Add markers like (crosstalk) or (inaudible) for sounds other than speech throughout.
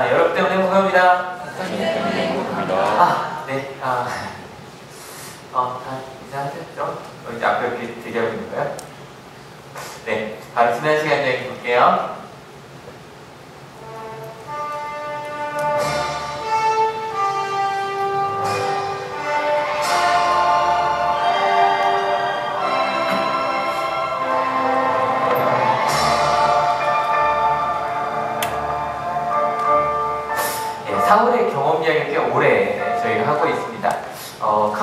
아, 여러분 때문에 행복합니다. 아, 네. 아, 어, 다 인사하셨죠? 어, 이제 앞에 이렇게 대기하고 있는 거예요? 네. 바로 지난 시간 얘기 볼게요.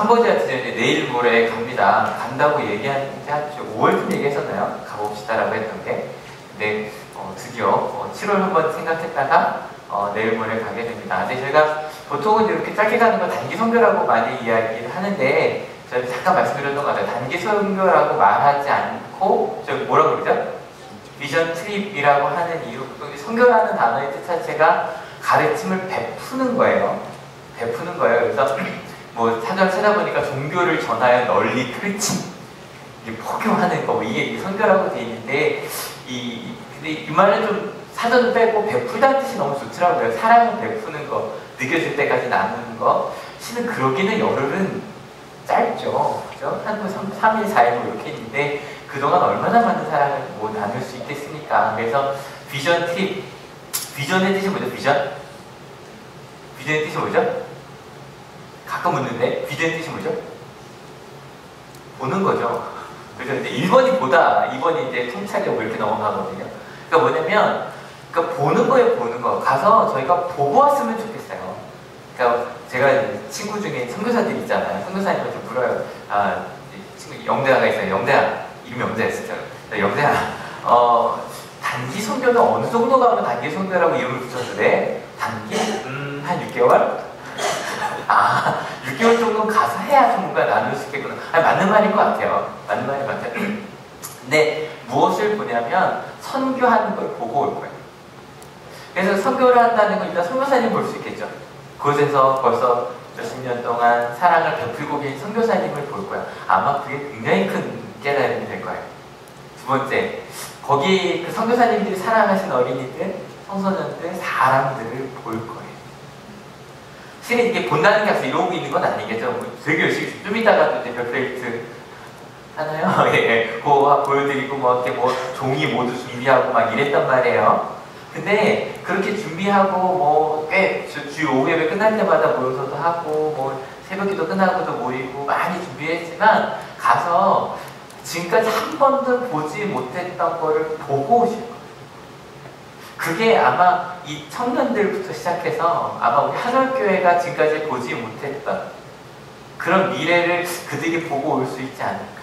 캄보디아 드디어 내일 모레 갑니다. 간다고 얘기한 지 5월쯤 얘기했었나요? 가봅시다라고 했던 게. 근데 어, 드디어 어, 7월 한번 생각했다가 어, 내일 모레 가게 됩니다. 근데 저희가 보통은 이렇게 짧게 가는 거 단기 선교라고 많이 이야기를 하는데 저희 잠깐 말씀드렸던 것 같아요. 단기 선교라고 말하지 않고 저 뭐라고 그러죠? 비전 트립이라고 하는 이유, 선교라는 단어의 뜻 자체가 가르침을 베푸는 거예요. 베푸는 거예요. 그래서 뭐 사전 찾아보니까 종교를 전하여 널리 이게 포교하는 거 이게 선교라고 돼 있는데 이 근데 이 말은 좀 사전 빼고 베풀다는 뜻이 너무 좋더라고요. 사랑을 베푸는 거 느껴질 때까지 나누는 거 실은 그러기는 열흘은 짧죠. 그죠? 한 3, 일 4일 뭐 이렇게 있는데 그동안 얼마나 많은 사랑을 뭐 나눌 수 있겠습니까? 그래서 비전 트립 비전의 뜻이 뭐죠? 비전? 비전의 뜻이 뭐죠? 가끔 묻는데 비전의 뜻이 뭐죠? 보는 거죠. 그래서 이제 1번이 보다, 2번이 이제 통찰력 뭐 이렇게 넘어가거든요. 그러니까 뭐냐면, 그러니까 보는 거에 보는 거. 가서 저희가 보고 왔으면 좋겠어요. 그러니까 제가 친구 중에 선교사들 있잖아요. 선교사님한테 물어요. 아, 친구 영대아가 있어요. 영대아. 이름이 영대아였어요. 영대아. 어, 단기 선교는 어느 정도 가면 단기 선교라고 이름을 붙였는데, 단기? 음, 한 6개월? 아, 6개월 정도 가서 해야 전문가 나눌 수 있겠구나. 아니, 맞는 말인 것 같아요. 맞는 말인 것 같아요. 근데 무엇을 보냐면 선교하는 걸 보고 올 거예요. 그래서 선교를 한다는 건 일단 선교사님 볼 수 있겠죠. 그곳에서 벌써 몇십 년 동안 사랑을 베풀고 계신 선교사님을 볼 거야. 아마 그게 굉장히 큰 깨달음이 될 거예요. 두 번째, 거기 그 선교사님들이 사랑하신 어린이들, 청소년들, 사람들을 볼 거예요. 실은 이게 본다는 게 아니라 이러고 있는 건 아니겠죠. 뭐 되게 열심히 좀 이따가 또 이제 별프레이트 하나요? (laughs) 예, 그거 보여드리고 뭐 이렇게 뭐 종이 모두 준비하고 막 이랬단 말이에요. 근데 그렇게 준비하고 뭐꽤 주 오후 예배 끝날 때마다 모여서도 하고 뭐 새벽기도 끝나고도 모이고 많이 준비했지만 가서 지금까지 한 번도 보지 못했던 거를 보고 거예요. 그게 아마 이 청년들부터 시작해서 아마 우리 한월교회가 지금까지 보지 못했던 그런 미래를 그들이 보고 올 수 있지 않을까.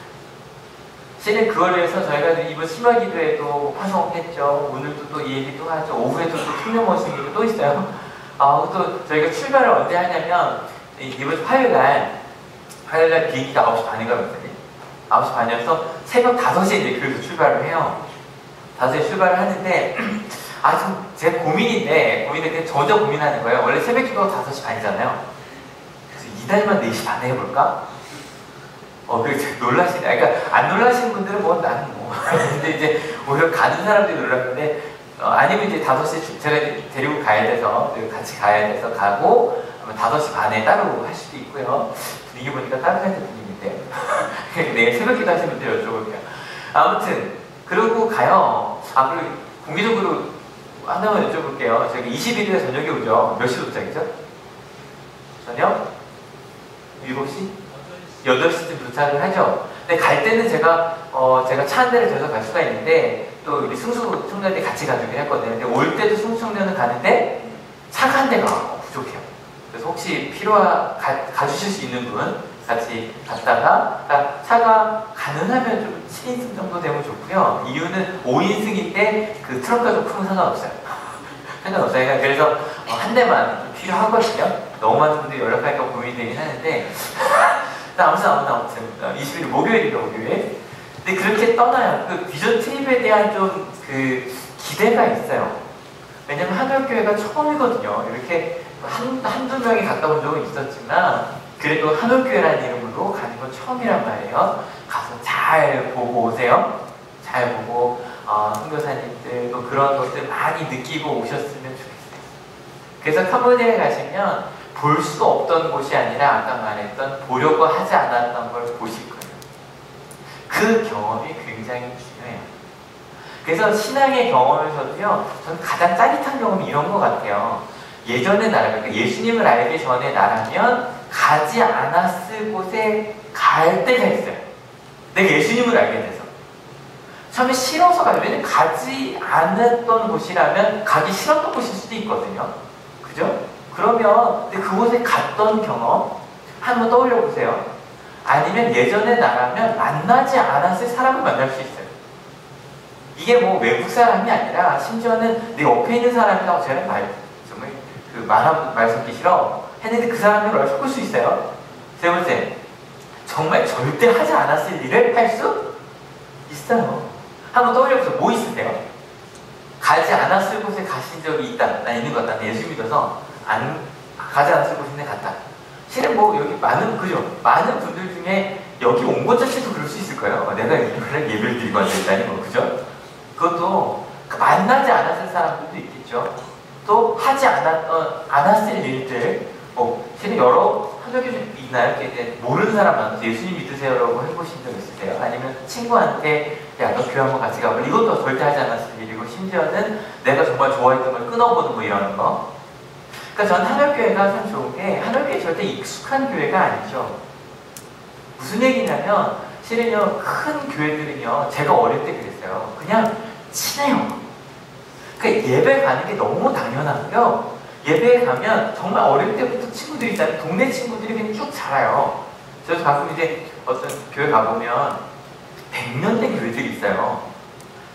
실은 그걸 위해서 저희가 이번 심화 기도에도 파송했죠. 오늘도 또 이 얘기도 하죠. 오후에도 또 모습이 또 있어요. (laughs) 아, 또 저희가 출발을 언제 하냐면 이번 주 화요일 날 화요일 날 비행기가 9시 반인가 그랬더니 9시 반이어서 새벽 5시에 이제 그래서 출발을 해요. 5시에 출발을 하는데 (clears throat) 아, 좀, 제 고민인데, 고민인데, 저저 고민하는 거예요. 원래 새벽 기도가 5시 반이잖아요. 그래서 이달만 4시 반에 해볼까? 어, 그래서 놀라시네. 그러니까, 안 놀라시는 분들은 뭐, 나는 뭐. (laughs) 근데 이제, 오히려 가는 사람들이 놀랐는데, 어, 아니면 이제 5시에 제가 데리고 가야 돼서, 같이 가야 돼서 가고, 아마 5시 반에 따로 할 수도 있고요. 분위기 보니까 할 분위기인데. (laughs) 내일 새벽 기도 하시는 분들 여쭤볼게요. 아무튼, 그러고 가요. 아, 그리고 공개적으로 하나만 여쭤볼게요. 저기 21일에 저녁에 오죠. 몇 시 도착이죠? 저녁? 7시? 8시쯤 도착을 하죠. 근데 갈 때는 제가, 어, 제가 차 한 대를 대서 갈 수가 있는데, 또 우리 승수 청년들이 같이 가기로 했거든요. 근데 올 때도 승수 청년은 가는데, 차가 한 대가 부족해요. 그래서 혹시 필요하, 가, 가주실 수 있는 분, 같이 갔다가, 그러니까 차가 가능하면 좀 7인승 정도 되면 좋고요. 이유는 5인승인데 그 트럭과 좀 크면 상관없어요. (laughs) 상관없어요. 그래서 한 대만 필요하거든요. 너무 많은 분들이 연락할까 고민이 되긴 하는데 (laughs) 아무튼 아무튼 아무튼 20일 목요일이죠 목요일. 근데 그렇게 떠나요. 그 비전 트립에 대한 좀 그 기대가 있어요. 왜냐면 한올교회가 처음이거든요. 이렇게 한, 한두 명이 갔다 온 적은 있었지만 그래도 한올교회라는 이름으로 가는 건 처음이란 말이에요. 가서 잘 보고 오세요. 잘 보고 어, 선교사님들 또 그런 것들 많이 느끼고 오셨으면 좋겠어요. 그래서 캄보디아에 가시면 볼 수 없던 곳이 아니라 아까 말했던 보려고 하지 않았던 걸 보실 거예요. 그 경험이 굉장히 중요해요. 그래서 신앙의 경험에서도요, 저는 가장 짜릿한 경험이 이런 것 같아요. 예전의 나라, 그러니까 예수님을 알기 전에 나라면 가지 않았을 곳에 갈 때가 있어요. 내가 예수님을 알게 돼서. 처음에 싫어서 가요. 왜냐면 가지 않았던 곳이라면 가기 싫었던 곳일 수도 있거든요. 그죠? 그러면 그곳에 갔던 경험 한번 떠올려 보세요. 아니면 예전에 나라면 만나지 않았을 사람을 만날 수 있어요. 이게 뭐 외국 사람이 아니라 심지어는 내 옆에 있는 사람이라고 제가 말, 정말 그 말, 말 섞기 싫어. 했는데 그 사람을 섞을 수 있어요. 세 번째, 정말 절대 하지 않았을 일을 할 수 있어요. 한번 떠올려보세요. 뭐 있으세요? 가지 않았을 곳에 가신 적이 있다. 나 있는 것 같다. 예수 믿어서 안 가지 않았을 곳인데 갔다. 실은 뭐 여기 많은 그죠? 많은 분들 중에 여기 온 것 자체도 그럴 수 있을 거예요. 내가 이거를 예배를 드리고 앉아있다니 뭐 그죠? 그것도 만나지 않았을 사람들도 있겠죠. 또 하지 않았던 않았을 일들 뭐 실은 여러 사적이 있나요? 모르는 사람 만나서 예수님 믿으세요라고 해보신 적 있으세요? 아니면 친구한테 야 너 교회 한번 같이 가봐 이것도 절대 하지 않았을 일이고 심지어는 내가 정말 좋아했던 걸 끊어보는 뭐 이런 거 그러니까 전 하늘교회가 참 좋은 게 하늘교회 절대 익숙한 교회가 아니죠 무슨 얘기냐면 실은요 큰 교회들은요 제가 어릴 때 그랬어요 그냥 친해요 그러니까 예배 가는 게 너무 당연하고요 예배에 가면 정말 어릴 때부터 친구들이 있잖아요. 동네 친구들이 그냥 쭉 자라요. 그래서 가끔 이제 어떤 교회 가보면 100년 된 교회들이 있어요.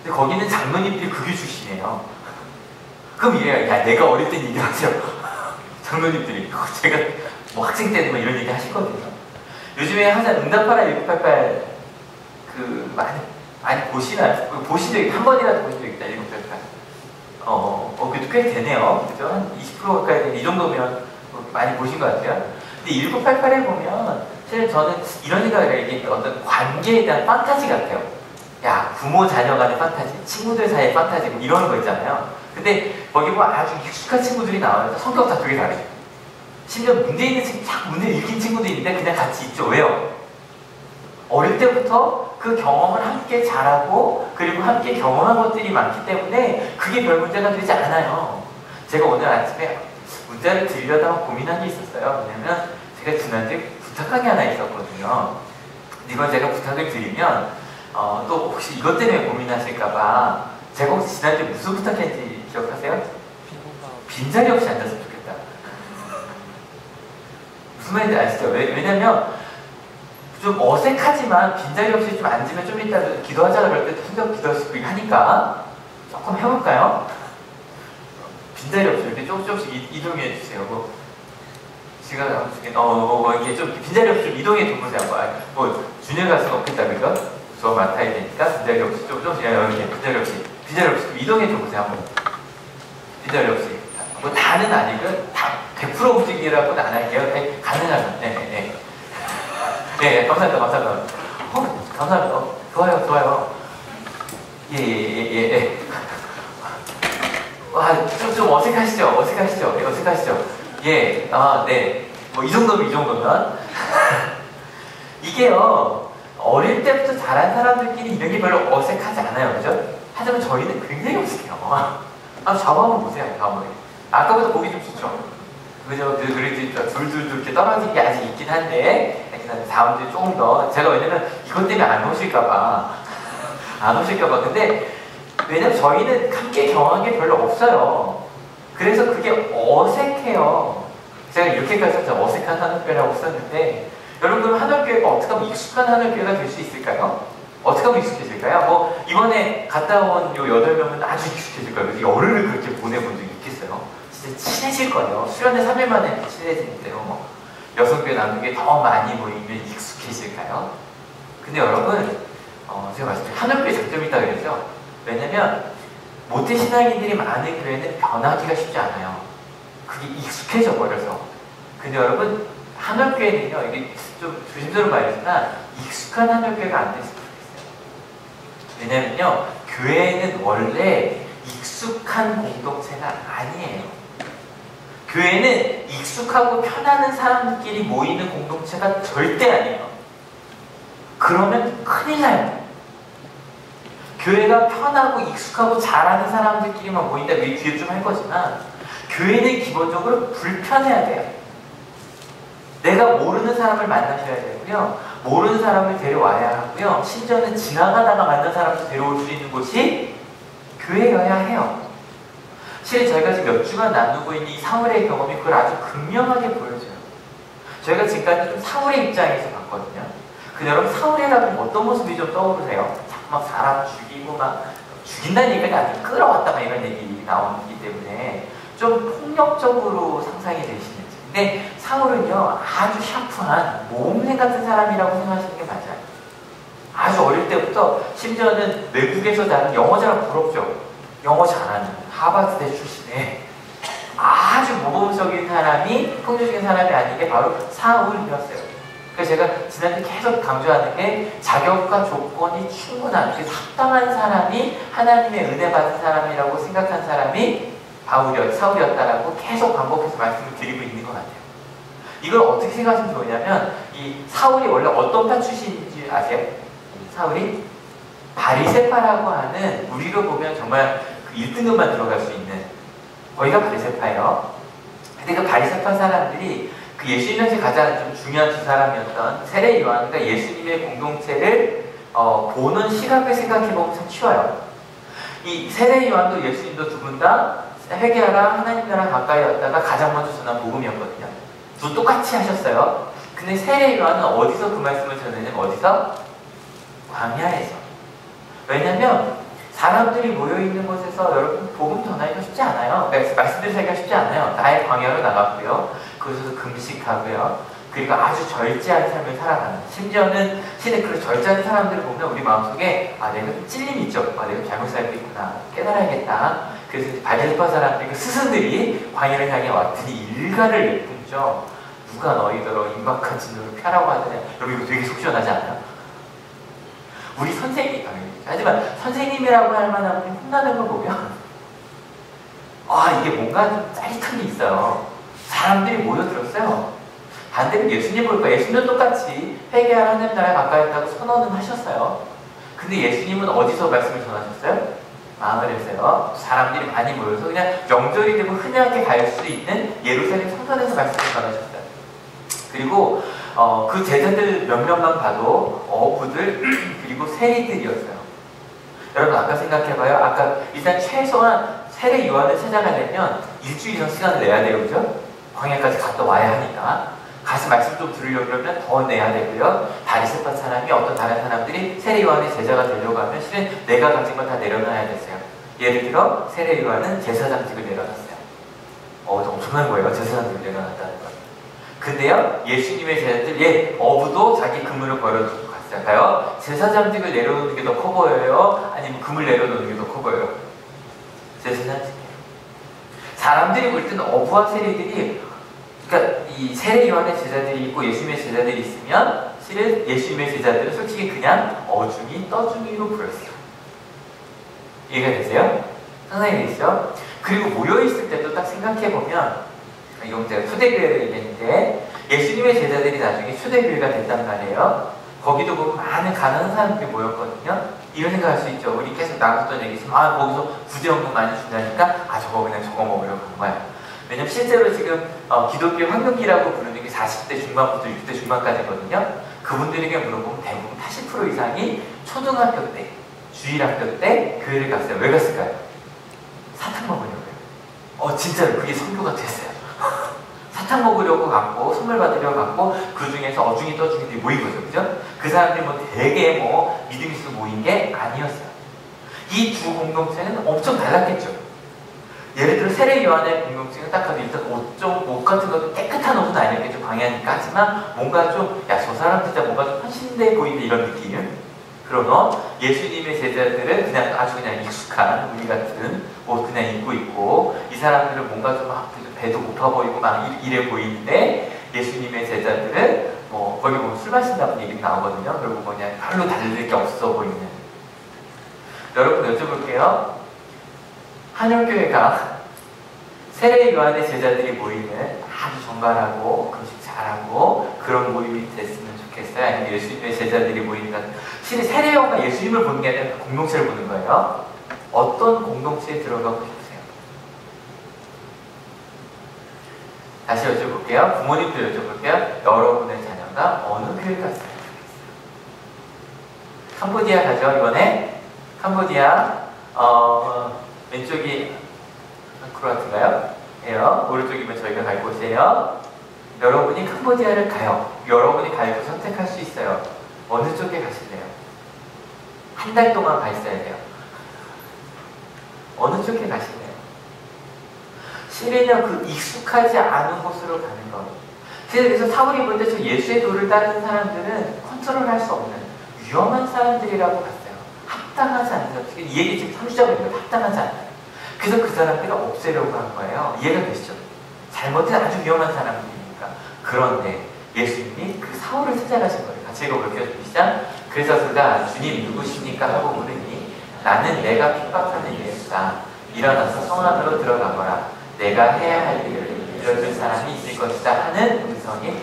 근데 거기는 장로님들이 그교 출신이에요. 그럼 이래요. 야, 내가 어릴 땐 얘기하세요. (laughs) 장로님들이. 제가 뭐 학생 때는 뭐 이런 얘기 하시거든요. 요즘에 항상 응답하라 1988그 많이 많이 보시나요? 보신 적이 한 번이라도 보신 적 있다 1988. 어, 어, 그래도 꽤 되네요. 그죠? 한20% 가까이 되는 이 정도면 많이 보신 것 같아요. 근데 1988에 보면 사실 저는 이런 생각을 해요. 이게 어떤 관계에 대한 판타지 같아요. 야, 부모 자녀 간의 판타지, 친구들 사이의 판타지, 뭐 이런 거 있잖아요. 근데 거기 보면 아주 익숙한 친구들이 나와요. 성격 다 되게 다르죠. 심지어 문제 있는 친구, 딱 문제 읽힌 친구도 있는데 그냥 같이 있죠. 왜요? 어릴 때부터 그 경험을 함께 잘하고 그리고 함께 경험한 것들이 많기 때문에 그게 별 문제가 되지 않아요. 제가 오늘 아침에 문자를 드리려다가 고민한 게 있었어요. 왜냐면 제가 지난주에 부탁한 게 하나 있었거든요. 이건 제가 부탁을 드리면 어, 또 혹시 이것 때문에 고민하실까봐 제가 혹시 지난주에 무슨 부탁했는지 기억하세요? 빈자리 없이 앉았으면 좋겠다. 무슨 말인지 아시죠? 왜, 왜냐면 좀 어색하지만 빈자리 없이 좀 앉으면 좀 이따 기도하자 그럴 때 성경 기도할 수 있고 하니까 조금 해볼까요? 빈자리 없이 이렇게 조금 조금씩 이동해 주세요. 뭐 나중에 어, 어, 뭐 이게 좀 빈자리 없이 좀 이동해 둬보세요. 뭐, 뭐 준열 가수는 없겠다 그죠? 저 맡아야 되니까 빈자리 없이 좀 조금씩 이렇게 빈자리 없이 빈자리 없이 좀 이동해 줘보세요 한번. 빈자리 없이 뭐 다는 아니고 다100% 움직이라고는 안 할게요. 네, 가능하면 네, 네, 네. 네, 감사합니다, 감사합니다. 어, 감사합니다. 어, 좋아요, 좋아요. 예, 예, 예, 예. 예. 와, 좀, 좀 어색하시죠? 어색하시죠? 예, 어색하시죠? 예, 아, 네. 뭐, 이 정도면, 이 정도면. (laughs) 이게요, 어릴 때부터 자란 사람들끼리 이런 게 별로 어색하지 않아요, 그죠? 하지만 저희는 굉장히 어색해요. (laughs) 아, 좌우 한번 보세요, 좌우. 아까보다 보기 좀 좋죠? 그죠? 그래도 둘둘 둘 이렇게 떨어진 게 아직 있긴 한데, 다음 주에 조금 더. 제가 왜냐면 이것 때문에 안 오실까봐. (laughs) 안 오실까봐. 근데 왜냐면 저희는 함께 경험한 게 별로 없어요. 그래서 그게 어색해요. 제가 이렇게까지 어색한 하늘교회라고 썼는데 여러분 하늘교회가 어떻게 하면 익숙한 하늘교회가 될 수 있을까요? 어떻게 하면 익숙해질까요? 뭐 이번에 갔다 온 요 여덟 명은 아주 익숙해질 거예요. 열흘을 그렇게 보내본 적이 있겠어요? 진짜 친해질 거예요. 수련회 3일 만에 친해지는데요. 뭐. 여섯 개 나눈 게더 많이 모이면 익숙해질까요? 근데 여러분, 어, 제가 말씀드린 하늘교회 장점이 있다고 그랬죠? 왜냐면, 모태 신앙인들이 많은 교회는 변하기가 쉽지 않아요. 그게 익숙해져 버려서. 근데 여러분, 하늘교회는요, 이게 좀 조심스러운 말이지만, 익숙한 하늘교회가 안 됐으면 좋겠어요. 왜냐면요, 교회는 원래 익숙한 공동체가 아니에요. 교회는 익숙하고 편안한 사람들끼리 모이는 공동체가 절대 아니에요. 그러면 큰일 나요. 교회가 편하고 익숙하고 잘하는 사람들끼리만 모인다. 우리 뒤에 좀 할 거지만 교회는 기본적으로 불편해야 돼요. 내가 모르는 사람을 만나셔야 되고요. 모르는 사람을 데려와야 하고요. 심지어는 지나가다가 만난 사람도 데려올 수 있는 곳이 교회여야 해요. 실은 저희가 지금 몇 주간 나누고 있는 이 사울의 경험이 그걸 아주 극명하게 보여줘요. 저희가 지금까지 좀 사울의 입장에서 봤거든요. 그 여러분 사울이라면 어떤 모습이 좀 떠오르세요? 막 사람 죽이고 막 죽인다는 얘기가 아니라 끌어왔다 막 이런 얘기 나오기 때문에 좀 폭력적으로 상상이 되시는지. 근데 사울은요 아주 샤프한 모험생 같은 사람이라고 생각하시는 게 맞아요. 아주 어릴 때부터 심지어는 외국에서 나는 영어 잘 부럽죠. 영어 잘하는 하버드대 출신의 아주 모범적인 사람이 폭력적인 사람이 아닌 게 바로 사울이었어요. 그래서 제가 지난주 계속 강조하는 게 자격과 조건이 충분한 그 합당한 사람이 하나님의 은혜 받은 사람이라고 생각한 사람이 바울이었, 사울이었다라고 계속 반복해서 말씀을 드리고 있는 것 같아요. 이걸 어떻게 생각하시면 좋으냐면 이 사울이 원래 어떤 파 출신인지 아세요? 사울이 바리세파라고 하는 우리로 보면 정말 그 1등급만 들어갈 수 있는 거기가 바리세파예요. 근데 그 바리세파 사람들이 그 예수님한테 가장 좀 중요한 두 사람이었던 세례 요한과 예수님의 공동체를 어, 보는 시각을 생각해보면 참 쉬워요. 이 세례 요한도 예수님도 두 분 다 회개하라 하나님 나라 가까이 왔다가 가장 먼저 전한 복음이었거든요. 두 똑같이 하셨어요. 근데 세례 요한은 어디서 그 말씀을 전했냐면 어디서? 광야에서. 왜냐면 사람들이 모여있는 곳에서 여러분 복음 전하기가 쉽지 않아요. 말씀드리기가 쉽지 않아요. 나의 광야로 나갔고요. 그곳에서 금식하고요. 그리고 아주 절제한 삶을 살아가는 심지어는 신의 그 절제한 사람들을 보면 우리 마음속에 아 내가 좀 찔림이 있죠. 아 내가 잘못 살고 있구나. 깨달아야겠다. 그래서 바리새파 사람들 그 스승들이 광야를 향해 왔더니 일가를 내뿜죠. 누가 너희더러 임박한 진노를 펴라고 하더냐. 여러분 이거 되게 속 시원하지 않아요? 우리 선생님 하지만 선생님이라고 할 만한 분이 혼나는 걸 보면 (laughs) 아 이게 뭔가 좀 짜릿한 게 있어요. 사람들이 모여들었어요. 반대로 예수님 볼까 예수님도 똑같이 회개할 하나님 나라에 가까이 있다고 선언은 하셨어요. 근데 예수님은 어디서 말씀을 전하셨어요? 마을에서요. 사람들이 많이 모여서 그냥 명절이 되고 흔하게 갈 수 있는 예루살렘 성전에서 말씀을 전하셨어요. 그리고 어, 그 제자들 몇 명만 봐도 어부들 (clears throat) 그리고 세리들이었어요. 여러분 아까 생각해봐요. 아까 일단 최소한 세례 요한을 찾아가려면 일주일 이상 시간을 내야 돼요. 그죠? 광야까지 갔다 와야 하니까. 가서 말씀 좀 들으려고 그러면 더 내야 되고요. 바리새파 사람이 어떤 다른 사람들이 세례 요한의 제자가 되려고 하면 실은 내가 가진 건 다 내려놔야 됐어요. 예를 들어 세례 요한은 제사장직을 내려놨어요. 어, 엄청난 거예요. 제사장직을 내려놨다는 건. 근데요, 예수님의 제자들, 예, 어부도 자기 그물을 버려두고 갔을까요? 제사장직을 내려놓는 게 더 커 보여요? 아니면 그물 내려놓는 게 더 커 보여요? 제사장직이에요. 사람들이 볼 때는 어부와 세례들이, 그러니까 이 세례 요한의 제자들이 있고 예수님의 제자들이 있으면 실은 예수님의 제자들은 솔직히 그냥 어중이 떠중이로 보였어요. 이해가 되세요? 상상이 되시죠? 그리고 모여있을 때도 딱 생각해보면 이건 제가 초대교회를 얘기했는데 예수님의 제자들이 나중에 초대교회가 됐단 말이에요. 거기도 보면 많은 가난한 사람들이 모였거든요. 이런 생각할 수 있죠. 우리 계속 나갔던 얘기 있으면 아 거기서 부대원금 많이 준다니까 아 저거 그냥 저거 먹으려고 간 거야. 왜냐면 실제로 지금 어, 기독교 황금기라고 부르는 게 40대 중반부터 60대 중반까지거든요. 그분들에게 물어보면 대부분 80% 이상이 초등학교 때, 주일학교 때 교회를 갔어요. 왜 갔을까요? 사탕 먹으려고요. 어 진짜로 그게 선교가 됐어요. (laughs) 사탕 먹으려고 갔고 선물 받으려고 갔고 그 중에서 어중이 떠중이들이 모인 거죠, 그죠? 그 사람들이 뭐 되게 뭐 믿음이 있어 모인 게 아니었어요. 이 두 공동체는 엄청 달랐겠죠. 예를 들어 세례 요한의 공동체는 딱 봐도 일단 옷 좀, 옷 같은 것도 깨끗한 옷은 아니었겠죠, 광야니까. 하지만 뭔가 좀, 야, 저 사람 진짜 뭔가 좀 헌신돼 보이는 이런 느낌. 그러면 예수님의 제자들은 그냥 아주 그냥 익숙한 우리 같은 옷 그냥 입고 있고 이 사람들은 뭔가 좀 배도 고파 보이고 막 이래 보이는데 예수님의 제자들은 뭐 거기 보면 술 마신다는 얘기 나오거든요. 그리고 뭐냐 별로 달릴 게 없어 보이는 여러분 여쭤볼게요. 한영교회가 세례 요한의 제자들이 모이는 아주 정갈하고 교식 잘하고 그런 모임이 됐으면 좋겠어요. 아니면 예수님의 제자들이 모이는 실은 세례 요한과 예수님을 보는 게 아니라 공동체를 보는 거예요. 어떤 공동체에 들어가고 싶으세요? 다시 여쭤볼게요. 부모님도 여쭤볼게요. 여러분의 자녀가 어느 교회 갔으면 좋겠어요? 캄보디아 가죠, 이번에? 캄보디아, 어, 왼쪽이 크로아트인가요? 예요. 오른쪽이면 저희가 갈 곳이에요. 여러분이 캄보디아를 가요. 여러분이 갈 곳 선택할 수 있어요. 어느 쪽에 가실래요? 한 달 동안 가 있어야 돼요. 어느 쪽에 가실래요? 실은요, 그 익숙하지 않은 곳으로 가는 거. 그래서 사울이 볼 때 저 예수의 도를 따르는 사람들은 컨트롤 할 수 없는 위험한 사람들이라고 봤어요. 합당하지 않는 사람. 이 얘기 지금 30절입니다. 합당하지 않아요. 그래서 그 사람들을 없애려고 한 거예요. 이해가 되시죠? 잘못된 아주 위험한 사람들이니까. 그런데 예수님이 그 사울을 찾아가신 거예요. 같이 읽어볼게요. 시작. 그래서 그가 주님 누구십니까? 하고 물으니 나는 내가 핍박하는 예수다. 일어나서 성 안으로 들어가거라. 내가 해야 할 일을 이뤄줄 사람이 있을 것이다 하는 음성이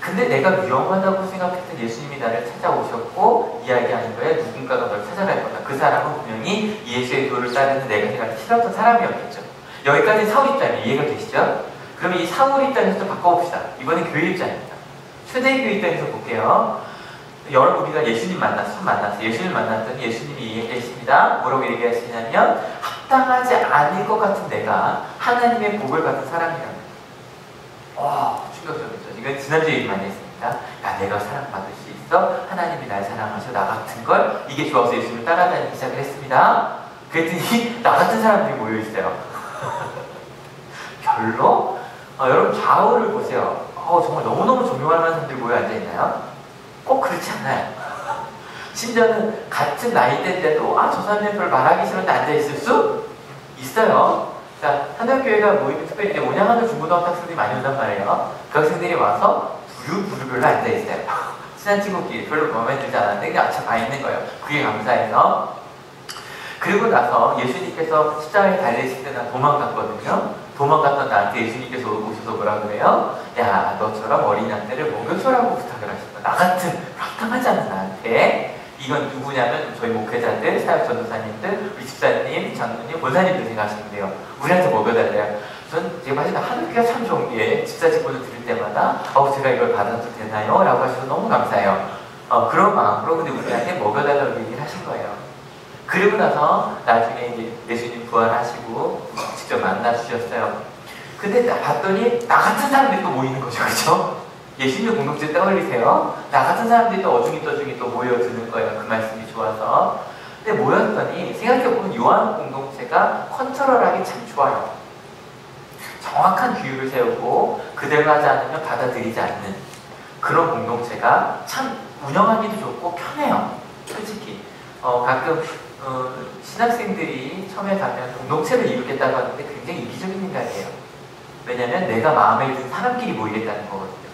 근데 내가 위험하다고 생각했던 예수님이 나를 찾아오셨고 이야기하는 거에 누군가가 널 찾아갈 거다. 그 사람은 분명히 예수의 도를 따르는 내가 생각하기 싫었던 사람이었겠죠. 여기까지 사울 입장이 이해가 되시죠? 그러면 이 사울 입장에서 좀 바꿔봅시다. 이번엔 교회 입장입니다. 초대교회 입장에서 볼게요. 여러분 우리가 예수님 만났어 만났어 예수님 만났더니 예수님이 얘기하십니다. 뭐라고 얘기하시냐면 합당하지 않을 것 같은 내가 하나님의 복을 받은 사람이라는 와 충격적이죠. 이건 지난주에 얘기 많이 했습니다. 야 내가 사랑받을 수 있어 하나님이 날 사랑하셔 나 같은 걸 이게 좋아서 예수님을 따라다니기 시작을 했습니다. 그랬더니 (laughs) 나 같은 사람들이 모여있어요. (laughs) 별로? 어, 여러분 좌우를 보세요. 어, 정말 너무너무 존경할 만한 사람들이 모여 앉아있나요? 꼭 그렇지 않아요. (laughs) 심지어는 같은 나이대인데도 아, 저 사람이 별 말하기 싫은데 앉아있을 수 있어요. 자, 한국교회가 모이면 특별히 이제 온양하는 중고등학교 학생들이 많이 온단 말이에요. 그 학생들이 와서 부류 부류별로 앉아있어요. (laughs) 친한 친구끼리 별로 마음에 들지 않았는데 그냥 아차 가 있는 거예요. 그게 감사해서. 그리고 나서 예수님께서 십자가에 달리실 때난 도망갔거든요. 도망갔던 나한테 예수님께서 오셔서 뭐라 그래요? 야, 너처럼 어린 양떼를 먹여줘라고 부탁을 하셨다. 나 같은 합당하지 않은 나한테. 이건 누구냐면 저희 목회자들, 사역 전도사님들, 우리 집사님, 장로님, 권사님들 생각하시면 돼요. 우리한테 먹여달래요. 전 제가 사실 하늘교가 참 좋은 게 집사 직분을 드릴 때마다 어 제가 이걸 받아도 되나요? 라고 하셔서 너무 감사해요. 어, 그런 마음으로 근데 우리한테 먹여달라고 얘기를 하신 거예요. 그리고 나서 나중에 이제 예수님 부활하시고 직접 만나 주셨어요. 근데 나 봤더니 나 같은 사람들이 또 모이는 거죠, 그렇죠? 예수님 공동체 떠올리세요. 나 같은 사람들이 또 어중이 떠중이 또 모여드는 거예요. 그 말씀이 좋아서. 근데 모였더니 생각해보면 요한 공동체가 컨트롤하기 참 좋아요. 정확한 규율을 세우고 그대로 하지 않으면 받아들이지 않는 그런 공동체가 참 운영하기도 좋고 편해요. 솔직히. 어, 가끔 어, 신학생들이 처음에 가면 공동체를 이루겠다고 하는데 굉장히 이기적인 생각이에요. 왜냐면 내가 마음에 든 사람끼리 모이겠다는 거거든요.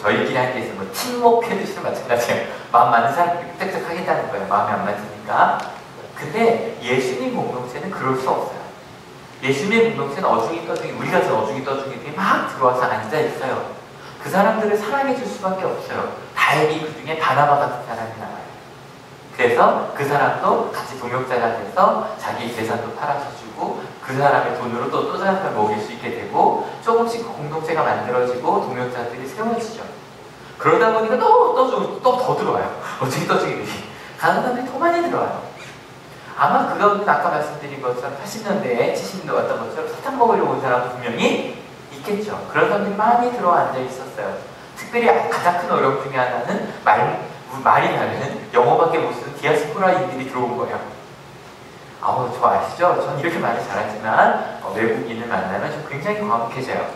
저희끼리 할 게 있으면 뭐 팀워크해도 마찬가지예요. 마음 맞는 사람끼리 짝짝 하겠다는 거예요. 마음에 안 맞으니까. 근데 예수님 공동체는 그럴 수 없어요. 예수님의 공동체는 어중이 떠중이, 우리 같은 어중이 떠중이들이 막 들어와서 앉아 있어요. 그 사람들을 사랑해 줄 수밖에 없어요. 다행히 그 중에 바나바 같은 사람이 나와요. 그래서 그 사람도 같이 동역자가 돼서 자기 재산도 팔아서 주고 그 사람의 돈으로 또, 또 사람을 먹일 수 있게 되고 조금씩 공동체가 만들어지고 동역자들이 세워지죠. 그러다 보니까 또, 또, 또더 들어와요. (laughs) 어떻게 떠주기들이. 가는 사람들이 더 많이 들어와요. 아마 그 가운데 아까 말씀드린 것처럼 80년대에 70년대 왔던 것처럼 사탕 먹으려고 온 사람도 분명히 있겠죠. 그런 사람들이 많이 들어와 앉아 있었어요. 특별히 가장 큰 어려움 중에 하나는 말, 말이 다른 영어밖에 못 쓰는 디아스포라인들이 들어온 거예요. 아우, 저 아시죠? 전 이렇게 말을 잘하지만 어, 외국인을 만나면 저 굉장히 과묵해져요.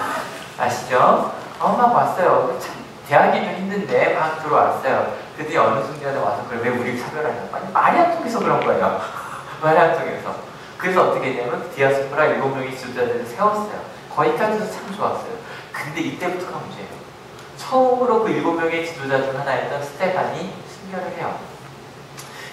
(laughs) 아시죠? 어, 막 왔어요. 참, 대하기 좀 힘든데 막 들어왔어요. 그때 어느 순간에 와서 그래 왜 우리를 차별하냐? 아니, 말이 안 통해서 그런 거예요. (laughs) 말이 안 통해서. 그래서 어떻게 했냐면 그 디아스포라 일곱 명의 지도자들을 세웠어요. 거기까지도 참 좋았어요. 근데 이때부터가 문제예요. 처음으로 그 일곱 명의 지도자 중 하나였던 스테반이 순교를 해요.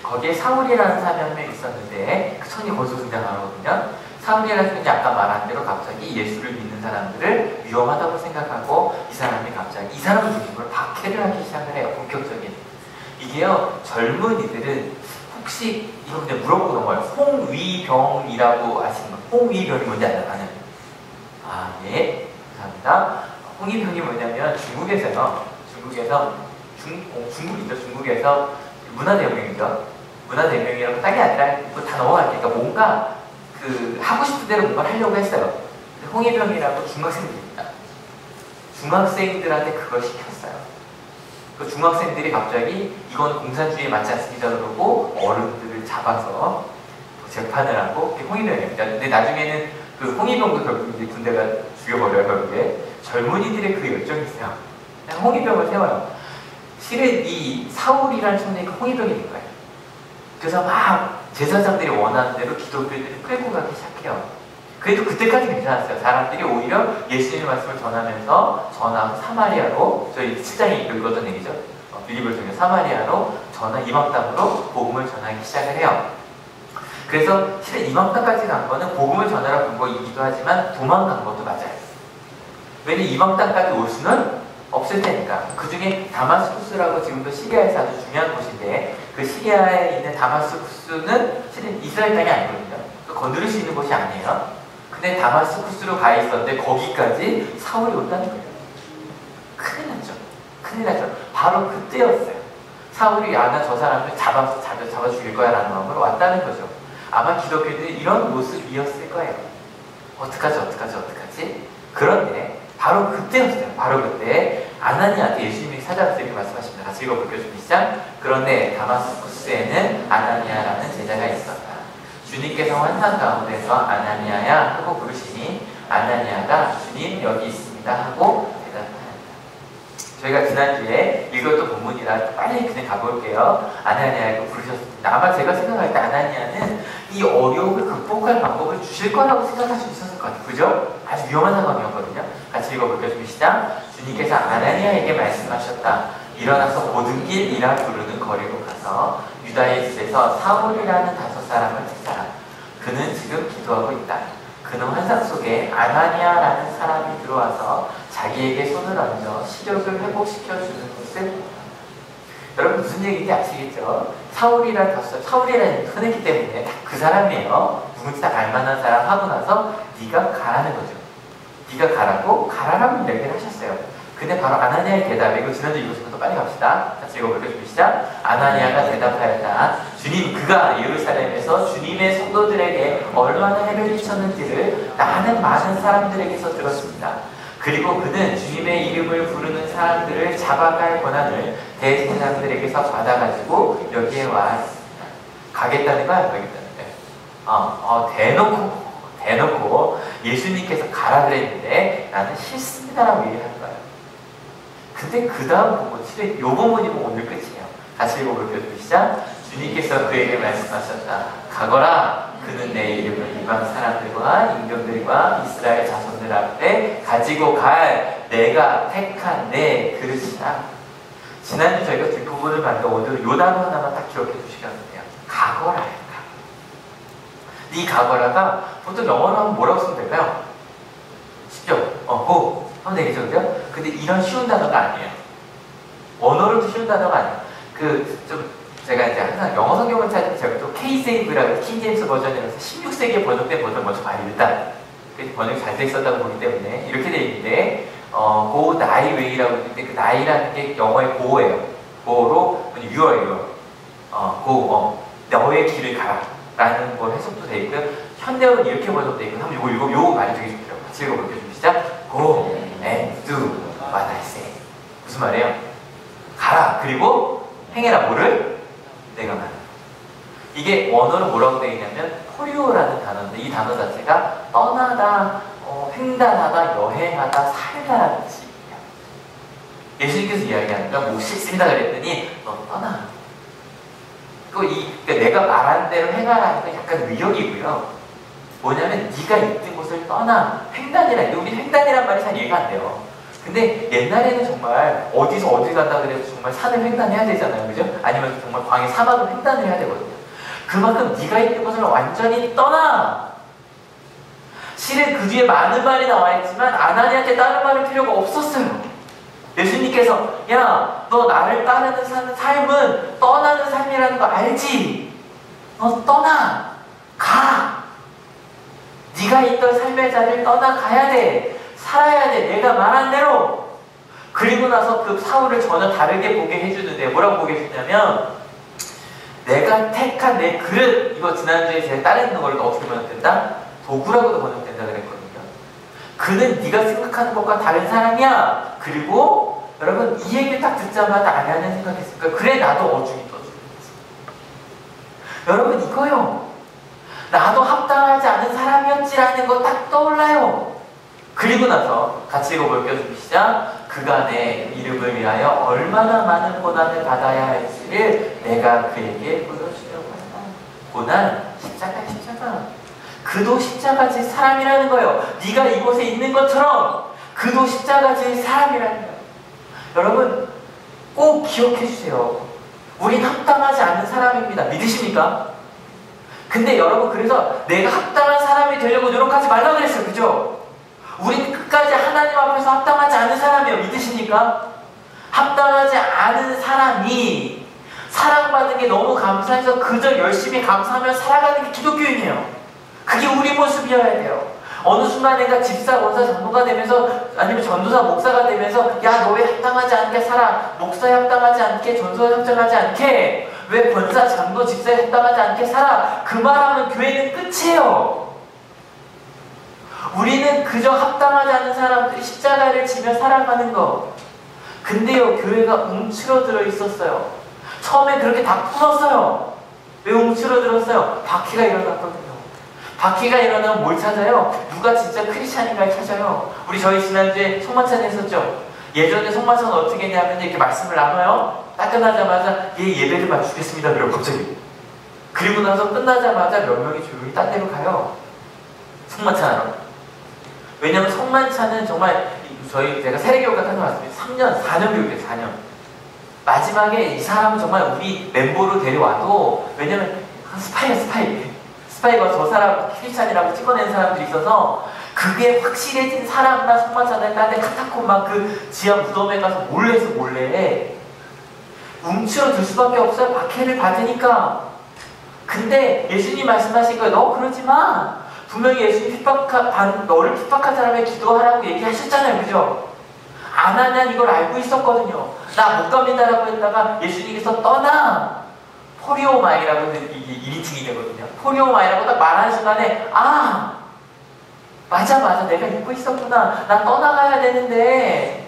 거기에 사울이라는 사람이 한 명 있었는데 그 천이 거기서 등장하거든요. 사울이라는 사람이 아까 말한 대로 갑자기 예수를 믿는 사람들을 위험하다고 생각하고 이 사람이 갑자기 이 사람을 중심으로 박해를 하기 시작을 해요. 본격적인. 이게요 젊은이들은 혹시 이거 근데 물어보고 넘어요. 홍위병이라고 아시는 거? 홍위병이 뭔지 알아요? 아 예. 감사합니다. 홍위병이 뭐냐면 중국에서요. 중국에서 중, 어, 중국이죠. 중국에서 문화대혁명이죠. 문화대혁명이라고 딱이 아니라 뭐다 넘어갈게요. 그러니까 뭔가 그 하고 싶은 대로 뭔가 하려고 했어요. 홍위병이라고 중학생들입니다. 중학생들한테 그걸 시켰어요. 그 중학생들이 갑자기 이건 공산주의에 맞지 않습니다 그러고 어른들을 잡아서 재판을 하고 홍위병입니다. 근데 나중에는 그 홍위병도 결국 이제 군대가 죽여버려요 결국에 젊은이들의 그 열정이 있어요. 홍위병을 세워요. 실은 이 사울이라는 청년이 그 홍위병이 된 거예요. 그래서 막 제사장들이 원하는 대로 기독교들이 끌고 가기 시작해요. 그래도 그때까지 괜찮았어요. 사람들이 오히려 예수님의 말씀을 전하면서 전하 사마리아로 저희 7장에 읽거든 얘기죠. 어, 빌립을 통해 사마리아로 전하 이방 땅으로 복음을 전하기 시작을 해요. 그래서 실은 이방 땅까지 간 거는 복음을 전하러 간 거이기도 하지만 도망간 것도 맞아요. 왜냐면 이방 땅까지 올 수는 없을 테니까. 그 중에 다마스쿠스라고 지금도 시리아에서 아주 중요한 곳인데 그 시리아에 있는 다마스쿠스는 실은 이스라엘 땅이 아니거든요. 건드릴 수 있는 곳이 아니에요. 근데 다마스쿠스로 가 있었는데 거기까지 사울이 온다는 거예요. 큰일 났죠. 큰일 났죠. 바로 그때였어요. 사울이 아, 나저 사람을 잡아, 잡아, 잡아 죽일 거야 라는 마음으로 왔다는 거죠. 아마 기독교들이 이런 모습이었을 거예요. 어떡하지, 어떡하지, 어떡하지? 그런데 바로 그때였어요. 바로 그때 아나니아한테 예수님이 찾아와서 이렇게 말씀하십니다. 같이 읽어볼게요. 시작. 그런데 다마스쿠스에는 아나니아라는 제자가 있었다. 주님께서 환상 가운데서 아나니아야 하고 부르시니 아나니아가 주님 여기 있습니다 하고 대답합니다. 저희가 지난주에 읽었던 본문이라 빨리 그냥 가볼게요. 아나니아가 부르셨습니다. 아마 제가 생각할 때 아나니아는 이 어려움을 극복할 방법을 주실 거라고 생각할 수 있었을 것 같아요. 그죠? 아주 위험한 상황이었거든요. 같이 읽어볼게요. 좀 시작. 주님께서 아나니아에게 말씀하셨다. 일어나서 모든 길이라 부르는 거리로 가서 유다의 집에서 사울이라는 다섯 사람을 택하라. 그는 지금 기도하고 있다. 그는 환상 속에 아나니아라는 사람이 들어와서 자기에게 손을 얹어 시력을 회복시켜 주는 것을 여러분 무슨 얘기인지 아시겠죠? 사울이라는 다섯 사울이라는 흔했기 때문에 그 사람이에요. 누군지 다 알만한 사람 하고 나서 네가 가라는 거죠. 네가 가라고 가라라고 이야기를 하셨어요. 근데 바로 아나니아의 대답에 이거 지난주 읽었으면 빨리 갑시다. 같이 읽어볼게요. 시작. 아나니아가 대답하였다. 주님 그가 예루살렘에서 주님의 성도들에게 얼마나 해를 끼쳤는지를 나는 많은 사람들에게서 들었습니다. 그리고 그는 주님의 이름을 부르는 사람들을 잡아갈 권한을 대제사장들에게서 받아가지고 여기에 와. 가겠다는 거야, 가겠다는 거야. 어, 어, 대놓고, 대놓고 예수님께서 가라 그랬는데 나는 싫습니다라고 얘기하는 거야. 근데 그 다음 부분, 실은 요 부분이 오늘 끝이에요. 다시 읽어볼게요. 시작. 주님께서 그에게 말씀하셨다. 가거라. 그는 내 이름을 이방 사람들과 임금들과 이스라엘 자손들 앞에 가지고 갈 내가 택한 내 그릇이다. 지난주 저희가 뒷부분을 봤는데 오늘 요 단어 하나만 딱 기억해 주시면 돼요. 가거라예요. 이 가거라가 보통 영어로 하면 뭐라고 쓰면 될까요? 쉽죠? 어, go. 하면 되겠죠, 그죠? 근데 이런 쉬운 단어가 아니에요. 언어로도 쉬운 단어가 아니에요. 그, 좀, 제가 이제 항상 영어 성경을 찾을 때 제가 또 K-세이브라고 킹제임스 버전이라서 16세기에 번역된 버전 먼저 봐요, 일단. 번역이 잘돼 있었다고 보기 때문에 이렇게 돼 있는데, 어, go thy way라고 했는데 그 thy라는 게 영어의 고어예요. 고로, 유어예요. 어, 고, 어, 너의 길을 가라. 라는 걸 해석도 돼 있고요. 현대어는 이렇게 번역돼 있고, 한번 이거, 이거, 이거 말이 되게 좋더라고요. 같이 읽어볼게요. 좀 시작. Go and do what I say. 무슨 말이에요? 가라. 그리고 행해라. 뭐를? 내가 말해. 이게 원어로 뭐라고 되어 있냐면 포리오라는 단어인데 이 단어 자체가 떠나다, 어, 횡단하다, 여행하다, 살다라는 뜻이에요. 예수님께서 이야기하니까 뭐 싫습니다 그랬더니 너 떠나. 또 이 그러니까 내가 말한 대로 행하라는 건 약간 위협이고요. 뭐냐면 네가 있던 곳을 떠나 횡단이라 우리 횡단이란 말이 잘 이해가 안 돼요. 근데 옛날에는 정말 어디서 어디 간다 그래도 정말 산을 횡단해야 되잖아요. 그죠? 아니면 정말 광해 사막을 횡단을 해야 되거든요. 그만큼 네가 있는 곳을 완전히 떠나. 실은 그 뒤에 많은 말이 나와 있지만 아나니한테 다른 말을 필요가 없었어요. 예수님께서 야, 너 나를 따르는 사는 삶은 떠나는 삶이라는 거 알지? 너 떠나. 가. 네가 있던 삶의 자리를 떠나가야 돼. 살아야 돼. 내가 말한 대로. 그리고 나서 그 사울을 전혀 다르게 보게 해주는데 뭐라고 보게 해주냐면 내가 택한 내 그릇 이거 지난주에 제가 따르는 걸 어떻게 번역된다? 도구라고도 번역된다 그랬거든요. 그는 네가 생각하는 것과 다른 사람이야. 그리고 여러분 이 얘기 딱 듣자마자 아냐는 생각했을까? 그래 나도 어중이 떠주는 여러분 이거요. 나도 합당하지 않은 사람이었지라는 거 딱 떠올라요. 그리고 나서 같이 읽어볼게요. 좀 시작. 그간의 이름을 위하여 얼마나 많은 고난을 받아야 할지를 내가 그에게 보여주려고 한다. 고난, 십자가, 십자가. 그도 십자가 질 사람이라는 거예요. 네가 이곳에 있는 것처럼 그도 십자가 질 사람이라는 거예요. 여러분 꼭 기억해 주세요. 우린 합당하지 않은 사람입니다. 믿으십니까? 근데 여러분 그래서 내가 합당한 사람이 되려고 노력하지 말라 그랬어요. 그죠? 우리 끝까지 하나님 앞에서 합당하지 않은 사람이에요. 믿으십니까? 합당하지 않은 사람이 사랑받은 게 너무 감사해서 그저 열심히 감사하며 살아가는 게 기독교인이에요. 그게 우리 모습이어야 돼요. 어느 순간 내가 집사, 원사, 장로가 되면서 아니면 전도사, 목사가 되면서 야 너 왜 합당하지 않게 살아? 목사에 합당하지 않게 전도사에 합당하지 않게 왜 권사, 장로, 집사에 합당하지 않게 살아? 그 말하면 교회는 끝이에요. 우리는 그저 합당하지 않은 사람들이 십자가를 지며 살아가는 거. 근데요, 교회가 움츠러들어 있었어요. 처음에 그렇게 다 풀었어요. 왜 움츠러들었어요? 바퀴가 일어났거든요. 바퀴가 일어나면 뭘 찾아요? 누가 진짜 크리스찬인가를 찾아요. 우리 저희 지난주에 성만찬 했었죠. 예전에 성만찬 어떻게 했냐면 이렇게 말씀을 나눠요. 딱 끝나자마자 얘 예배를 맞추겠습니다. 그래요 갑자기. 그리고 나서 끝나자마자 몇 명이 조용히 딴 데로 가요. 성만찬하러. 왜냐면 성만찬은 정말 저희 제가 세례교육 같은 거 왔습니다. 3년, 4년 교육이에요, 4년. 마지막에 이 사람은 정말 우리 멤버로 데려와도 왜냐면 스파이야 스파이. 스파이가 저 사람 크리스찬이라고 찍어낸 사람들이 있어서 그게 확실해진 사람만 성만찬을 따는데 카타콤 막 그 지하 무덤에 가서 몰래서 몰래 움츠러들 수밖에 없어요. 박해를 받으니까. 근데 예수님 말씀하신 거예요. 너 그러지 마. 분명히 예수님 핍박한, 너를 핍박한 사람에 기도하라고 얘기하셨잖아요. 그죠? 아나니아 이걸 알고 있었거든요. 나 못 갑니다라고 했다가 예수님께서 떠나. πορεύομαι라고 이게 1인칭이 되거든요. πορεύομαι라고 딱 말하는 순간에 아 맞아 맞아 내가 잊고 있었구나. 나 떠나가야 되는데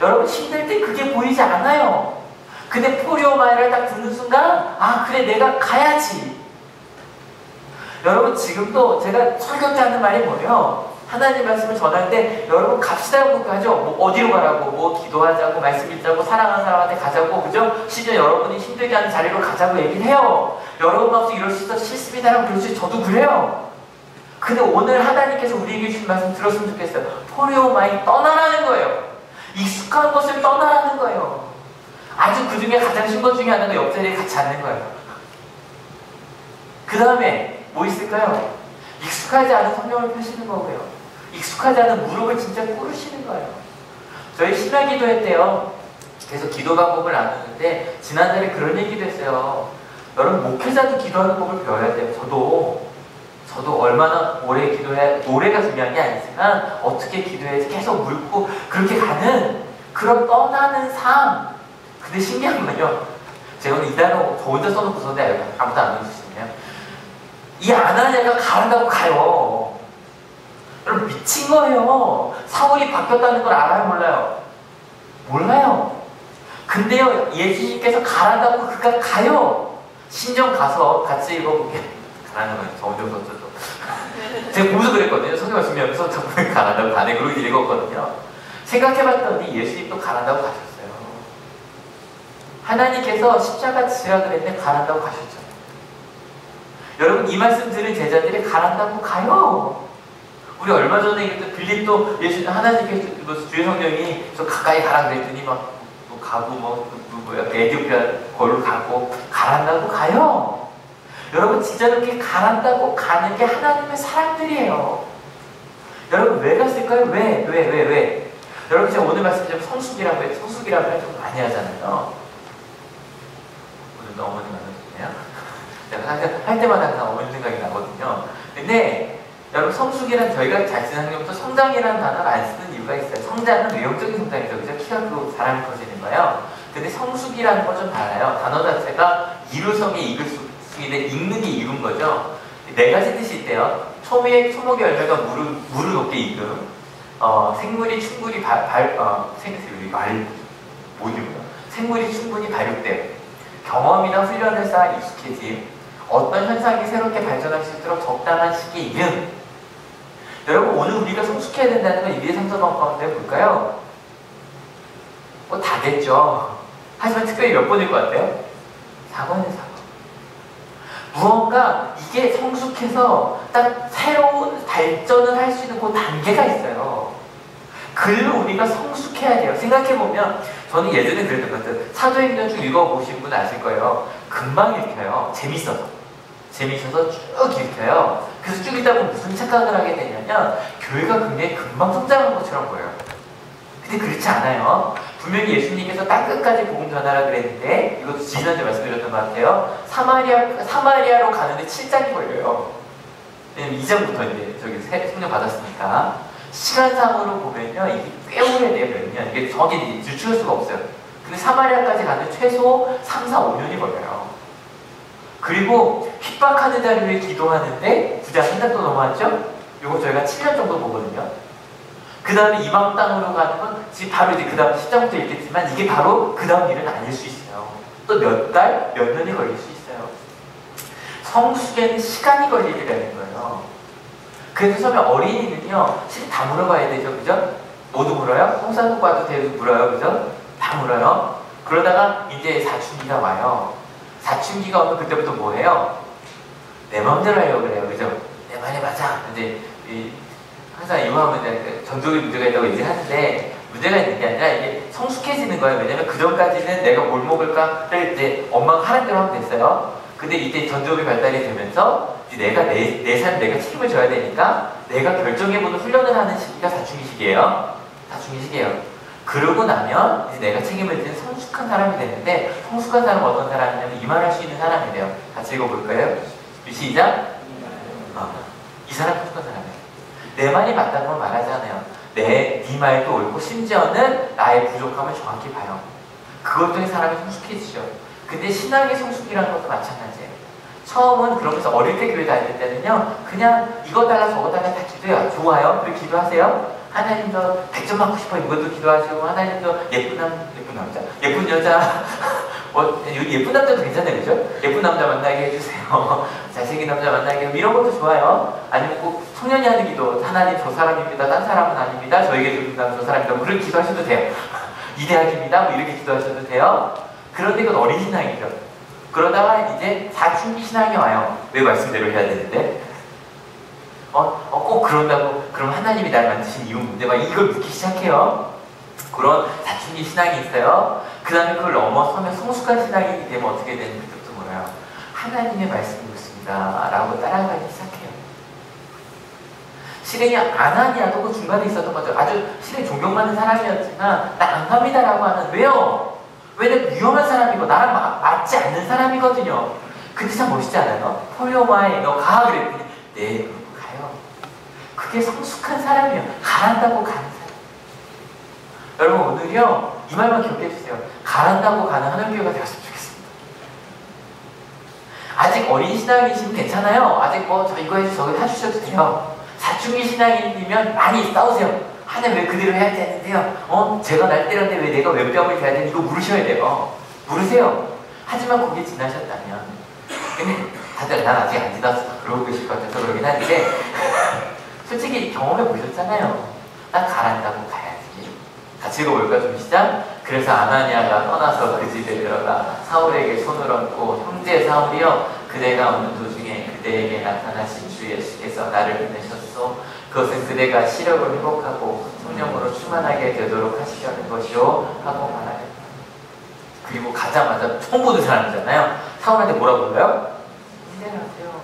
여러분 힘들 때 그게 보이지 않아요. 근데 πορεύομαι를 딱 듣는 순간 아 그래 내가 가야지. 여러분 지금도 제가 설교 때 하는 말이 뭐예요? 하나님 말씀을 전할 때 여러분 갑시다 고 하죠. 뭐 어디로 가라고, 뭐 기도하자고, 말씀 읽자고, 사랑하는 사람한테 가자고, 그죠? 심지어 여러분이 힘들게 하는 자리로 가자고 얘기를 해요. 여러분 마음속 이럴 수 있어 싫습니다라고 그럴 수 저도 그래요. 근데 오늘 하나님께서 우리에게 주신 말씀 들었으면 좋겠어요. πορεύομαι 떠나라는 거예요. 익숙한 것을 떠나라는 거예요. 아주 그 중에 가장 쉬운 것 중에 하나가 옆자리에 같이 앉는 거예요. 그 다음에 뭐 있을까요? 익숙하지 않은 성경을 펴시는 거고요. 익숙하지 않은 무릎을 진짜 꿇으시는 거예요. 저희 신앙 기도회 때요. 계속 기도 방법을 나누는데 지난달에 그런 얘기도 했어요. 여러분 목회자도 기도하는 법을 배워야 돼요. 저도 저도 얼마나 오래 기도해 오래가 중요한 게 아니지만 어떻게 기도해서 계속 물고 그렇게 가는 그런 떠나는 삶. 근데 신기한 건요. 제가 오늘 이 단어 저 혼자 써놓고 썼는데 아무도 안 읽으시네요. 이 아나니아가 가는다고 가요. 여러분 미친 거예요. 사울이 바뀌었다는 걸 알아요, 몰라요? 몰라요. 근데요, 예수님께서 가란다고 그가 가요. 신정 가서 같이 읽어볼게. 가라는 거예요. 저 혼자 썼죠. 제가 보면서 그랬거든요. 성경 말씀하면서 정말 가란다고 가네. 그러고 읽었거든요. 생각해봤더니 예수님도 가란다고 가셨어요. 하나님께서 십자가 지라 그랬는데 가란다고 가셨죠. 여러분 이 말씀 들은 제자들이 가란다고 가요. 우리 얼마 전에 얘기했던 빌립도 예수 하나님께서 뭐 주의 성령이 저 가까이 가라 그랬더니 막 뭐 가고 뭐, 뭐 뭐야 에디오피아 거기로 가고 가란다고 가요. 여러분 진짜 그렇게 가란다고 가는 게 하나님의 사람들이에요. 여러분 왜 갔을까요? 왜? 왜? 왜? 왜? 여러분 제가 오늘 말씀드린 성숙이라고 해 성숙이라고 할때 많이 하잖아요. 오늘도 어머니 만나셨네요. (laughs) 제가 항상 할 때마다 항상 어머니 생각이 나거든요. 근데 여러분 성숙이란 저희가 잘 쓰는 환경부터 성장이라는 단어를 안 쓰는 이유가 있어요. 성장은 외형적인 성장이죠. 그죠? 키가 크고 사람이 커지는 거예요. 근데 성숙이라는 건 좀 달라요. 단어 자체가 이루성에 익을 수 읽는 게 이룬 거죠. 네 가지 뜻이 있대요. 초미의 초목의 열매가 물을, 물을 높게 익음. 어, 생물이 충분히 발, 발 어, 생물이 말, 뭐이고요 생물이 충분히 발육됨. 경험이나 훈련을 쌓아 익숙해짐. 어떤 현상이 새롭게 발전할 수 있도록 적당한 시기이면 여러분 오늘 우리가 성숙해야 된다는 건 이비의 상처방 가운데 볼까요? 뭐 다 됐죠. 하지만 특별히 몇 번일 것 같아요? 4번에 4번. 무언가 이게 성숙해서 딱 새로운 발전을 할 수 있는 그 단계가 있어요. 글로 우리가 성숙해야 돼요. 생각해보면 저는 예전에 그랬던 것 같아요. 사도행전 쭉 읽어보신 분 아실 거예요. 금방 읽혀요. 재밌어서. 재밌어서 쭉 읽혀요. 그래서 쭉 읽다 보면 무슨 착각을 하게 되냐면 교회가 굉장히 금방 성장한 것처럼 보여요. 근데 그렇지 않아요. 분명히 예수님께서 땅 끝까지 복음 전하라 그랬는데 이것도 지난주에 말씀드렸던 것 같아요. 사마리아 사마리아로 가는데 7장이 걸려요. 왜냐면 2장부터 이제 저기 성령 받았으니까 시간상으로 보면요 이게 꽤 오래돼요 몇 년. 이게 정확히 유추할 수가 없어요. 근데 사마리아까지 가는데 최소 3, 4, 5년이 걸려요. 그리고 핍박하는 자를 위 기도하는데 구자 한 달 도 넘어왔죠? 이거 저희가 7년 정도 보거든요. 그 다음에 이방 땅으로 가는 건 지금 바로 이제 그 다음 시작부터 읽겠지만 이게 바로 그 다음 일은 아닐 수 있어요. 또 몇 달, 몇 년이 걸릴 수 있어요. 성숙에는 시간이 걸리더라는 거예요. 그래서 처음에 어린이는요, 실은 다 물어봐야 되죠, 그죠? 모두 물어요? 홍사국과도 대고 물어요, 그죠? 다 물어요. 그러다가 이제 사춘기가 와요. 사춘기가 오면 그때부터 뭐해요? 내 마음대로 하려고 그래요. 그죠? 내 말이 맞아. 근데 이, 항상 이거 하면 이제 전도의 문제가 있다고 얘기하는데 문제가 있는 게 아니라 이게 성숙해지는 거예요. 왜냐면 그 전까지는 내가 뭘 먹을까를 이제 엄마가 하는 대로 하면 됐어요. 근데 이제 전도의 발달이 되면서 내가 내, 내 삶, 내가 책임을 져야 되니까 내가 결정해보는 훈련을 하는 시기가 사춘기 시기예요. 사춘기 시기예요. 그러고 나면 이제 내가 책임을 지는 성숙한 사람이 되는데 성숙한 사람은 어떤 사람이냐면 이 말할 수 있는 사람이 돼요. 같이 읽어볼까요? 시작! 어, 이 사람 성숙한 사람이에요. 내 말이 맞다는 걸 말하잖아요. 내, 네 말도 옳고 심지어는 나의 부족함을 정확히 봐요. 그것 때문에 사람이 성숙해지죠. 근데 신앙의 성숙이라는 것도 마찬가지예요. 처음은 그러면서 어릴 때 교회 다닐 때는요, 그냥 이거 달라 저거 달라 다 기도해요. 좋아요. 그리고 기도하세요. 하나님도 100점 받고 싶어 이것도 기도하시고 하나님도 예쁜 남 예쁜 남자 예쁜 여자 뭐 예쁜 남자도 괜찮아요. 그죠? 예쁜 남자 만나게 해주세요. (laughs) 잘생긴 남자 만나게 이런 것도 좋아요. 아니면 꼭 청년이 하는 기도 하나님 저 사람입니다. 딴 사람은 아닙니다. 저에게 주는 저 사람입니다. 뭐 그렇게 기도하셔도 돼요. (laughs) 이대학입니다. 뭐 이렇게 기도하셔도 돼요. 그런데 이건 어린 신앙이죠. 그러다가 이제 사춘기 신앙이 와요. 왜 말씀대로 해야 되는데? 어, 어, 꼭 그런다고 그럼 하나님이 날 만드신 이유 문제 막 이걸 묻기 시작해요. 그런 사춘기 신앙이 있어요. 그 다음에 그걸 넘어서면 성숙한 신앙이 되면 어떻게 되는 그때부터 뭐예요? 하나님의 말씀이 옳습니다. 라고 따라가기 시작해요. 실행이 아나니아도 그 중간에 있었던 거죠. 아주 실행 존경받는 사람이었지만 나 안 갑니다 라고 하는 왜요? 왜냐면 위험한 사람이고 나랑 마, 맞지 않는 사람이거든요. 근데 참 멋있지 않아요? 포요마에 너가 그랬더니 네 그게 성숙한 사람이에요. 가란다고 가는 오늘요 이 말만 기억해 주세요. 가란다고 가는 하나님교회가 되었으면 좋겠습니다. 아직 어린 신앙이시면 괜찮아요. 아직 뭐 저 이거 해주 저거 해주셔도 돼요. 사춘기 신앙인이면 많이 싸우세요. 하나님 왜 그대로 해야 되는데요? 어? 제가 날 때렸는데 왜 내가 왼뺨을 대야 되는 이거 물으셔야 돼요. 물으세요. 하지만 거기에 지나셨다면 근데 다들 난 아직 안 지났어. 그러고 계실 것 같아서 그러긴 한데 (laughs) 솔직히 경험해 보셨잖아요. 딱 가란다고 가야지. 같이 읽어볼까 좀 시작. 그래서 아나니아가 떠나서 그 집에 들어가 사울에게 손을 얹고 형제 사울이여 그대가 오는 도중에 그대에게 나타나신 주 예수께서 나를 보내셨소. 그것은 그대가 시력을 회복하고 성령으로 충만하게 되도록 하시려는 것이요 하고 말하였다. 그리고 가자마자 처음 보는 사람이잖아요. 사원한테 뭐라고 불러요? 형제라고요.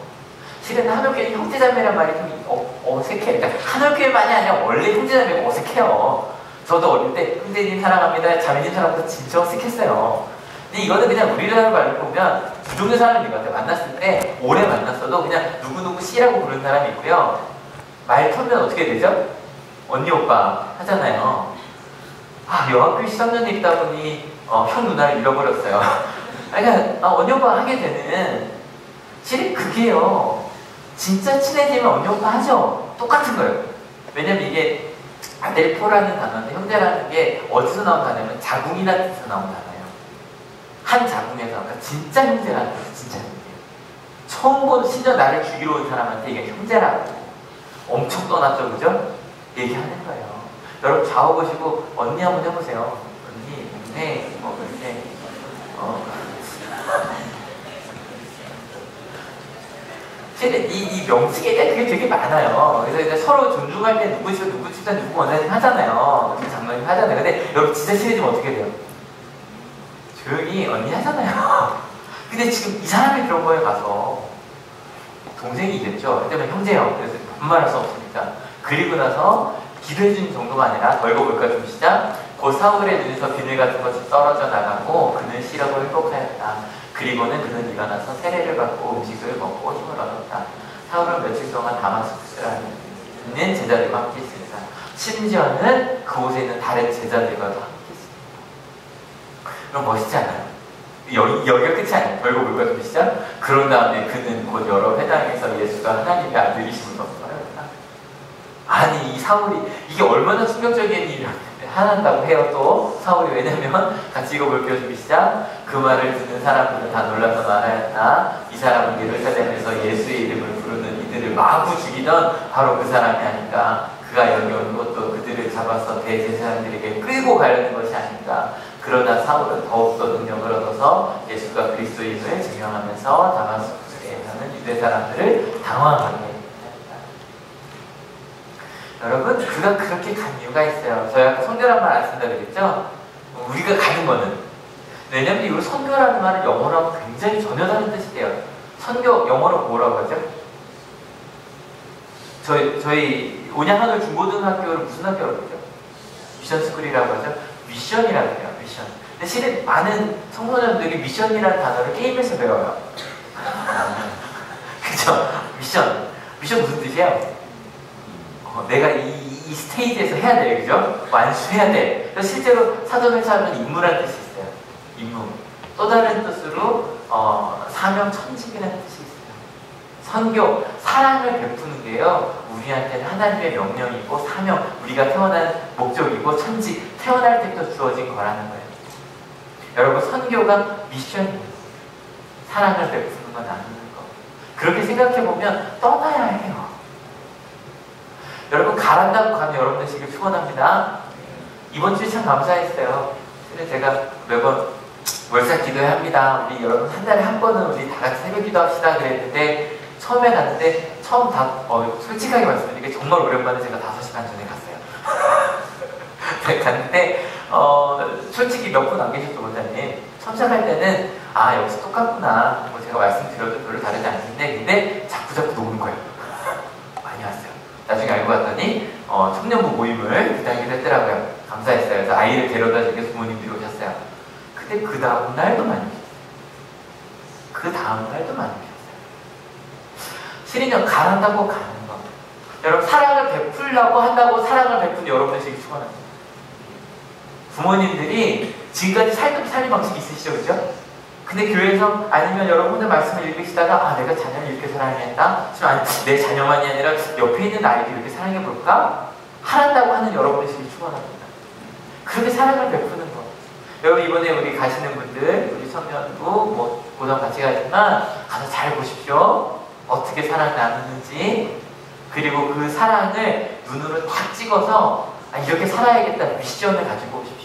실은 한옥교회 형제자매란 말이 좀 어, 어색해. 그러니까 한옥교회만이 아니라 원래 형제자매가 어색해요. 저도 어릴 때 형제님 사랑합니다, 자매님 사랑합니다 진짜 어색했어요. 근데 이거는 그냥 우리나라 말로 보면 부종의 사람인 것 같아요. 만났을 때 오래 만났어도 그냥 누구누구 씨라고 부르는 사람이 있고요. 말 터면 어떻게 되죠? 언니 오빠 하잖아요. 아 여학교 13년 있다 보니 어, 형 누나를 잃어버렸어요. (laughs) 그러니까 아, 언니 오빠 하게 되는 실은 그게요. 진짜 친해지면 언니 오빠 하죠. 똑같은 거예요. 왜냐면 이게 아델포라는 단어인데 형제라는 게 어디서 나온 단어냐면 자궁이라는 뜻에서 나온 단어예요. 한 자궁에서 그러니까 진짜 형제라는 뜻이 진짜 형제. 처음 본 신전 나를 죽이러 온 사람한테 이게 형제라고. 엄청 떠났죠, 그죠? 얘기하는 거예요. 여러분 좌우 보시고 언니 한번 해보세요. 언니, 네, 뭐 그렇게 어. 실은 이, 이 명칭에 그게 되게 많아요. 그래서 이제 서로 존중할 때 누구 집에 누구 집사 누구 원하는 하잖아요. 장로님 하잖아요. 근데 여러분 진짜 친해지면 어떻게 돼요? 조용히 언니 하잖아요. (laughs) 근데 지금 이 사람이 그런 거에 가서 동생이겠죠. 그때문 형제요. 그래서 반말할 수 없으니까. 그리고 나서 기도해주는 정도가 아니라 벌거볼까 좀 시작. 곧 사울의 눈에서 비늘 같은 것이 떨어져 나가고 그는 시력을 회복하였다. 그리고는 그는 일어나서 세례를 받고 음식을 먹고 힘을 얻었다. 사울은 며칠 동안 다마스쿠스라는 제자들과 함께 있습니다. 심지어는 그곳에 있는 다른 제자들과도 함께 있습니다. 그럼 멋있지 않아요? 여기, 여기가 끝이 아니에요. 결국 좀 시작? 그런 다음에 그는 곧 여러 회당에서 예수가 하나님의 아들이심을 선포하였다. 아니, 이 사울이, 이게 얼마나 충격적인 일이야. 하난다고 해요 또. 사울이 왜냐면 (laughs) 같이 읽어볼게요 좀 시작. 그 말을 듣는 사람들은 다 놀라서 말하였다. 이 사람은 예루살렘에서 예수의 이름을 부르는 이들을 마구 죽이던 바로 그 사람이 아닌가. 그가 여기 온 것도 그들을 잡아서 대제사장들에게 끌고 가려는 것이 아닌가. 그러나 사울은 더욱더 능력을 얻어서 예수가 그리스도임을 증명하면서 다마스쿠스에 사는 유대 사람들을 당황하게 여러분 그가 그렇게 간 이유가 있어요. 저희 아까 선교란 말 안 쓴다 그랬죠? 우리가 가는 거는 왜냐면 이 선교라는 말은 하면 굉장히 전혀 다른 뜻이 돼요. 선교 영어로 뭐라고 하죠? 저희 저희 온양하늘 중고등학교를 무슨 학교라고 그러죠? 미션 스쿨이라고 하죠? 미션이라고 해요. 미션. 근데 실은 많은 청소년들이 미션이라는 단어를 게임에서 배워요. (laughs) 그죠? 미션. 미션 무슨 뜻이에요? 어, 내가 이, 이, 스테이지에서 해야 돼, 그죠? 완수해야 돼. 그래서 실제로 사도행차하면 임무라는 뜻이 있어요. 임무. 또 다른 뜻으로 어, 사명 천직이라는 뜻이 있어요. 선교, 사랑을 베푸는 게요. 우리한테는 하나님의 명령이고 사명, 우리가 태어난 목적이고 천직, 태어날 때부터 주어진 거라는 거예요. 여러분 선교가 미션이에요. 사랑을 베푸는 건 나누는 거. 그렇게 생각해 보면 떠나야 해요. 여러분 가란다고 가면 여러분들 지금 축원합니다. 이번 주에 참 감사했어요. 근데 제가 매번 월사 기도해야 합니다. 우리 여러분 한 달에 한 번은 우리 다 같이 새벽 기도합시다 그랬는데 처음에 갔는데 처음 다 어, 솔직하게 말씀드리게 정말 오랜만에 제가 5시간 전에 갔어요. (laughs) 네, 갔는데 어, 솔직히 몇 분 안 계셨죠 원장님. 처음 시작할 때는 아 여기서 똑같구나. 뭐 제가 말씀드려도 별로 다르지 않는데 근데 자꾸 자꾸 녹는 거예요. 나중에 알고 봤더니 어, 청년부 모임을 기다리기로 했더라고요. 감사했어요. 그래서 아이를 데려다 주기 부모님들이 오셨어요. 근데 그 다음 날도 많이 오셨어요. 그 다음 날도 많이 오셨어요. 실인형 가란다고 가는 거. 여러분 사랑을 베풀려고 한다고 사랑을 베푼 여러분들이 축원합니다. 부모님들이 지금까지 살던 살림 방식이 있으시죠, 그죠? 근데 교회에서 아니면 여러분들 말씀을 읽으시다가 아 내가 자녀를 이렇게 사랑했다 아니 내 자녀만이 아니라 옆에 있는 아이도 이렇게 사랑해 볼까 하란다고 하는 여러분의 심이 축원합니다. 그렇게 사랑을 베푸는 거. 여러분 이번에 우리 가시는 분들 우리 청년부 뭐 고정 같이 가지만 가서 잘 보십시오. 어떻게 사랑 나누는지 그리고 그 사랑을 눈으로 딱 찍어서 아, 이렇게 살아야겠다 미션을 가지고 오십시오.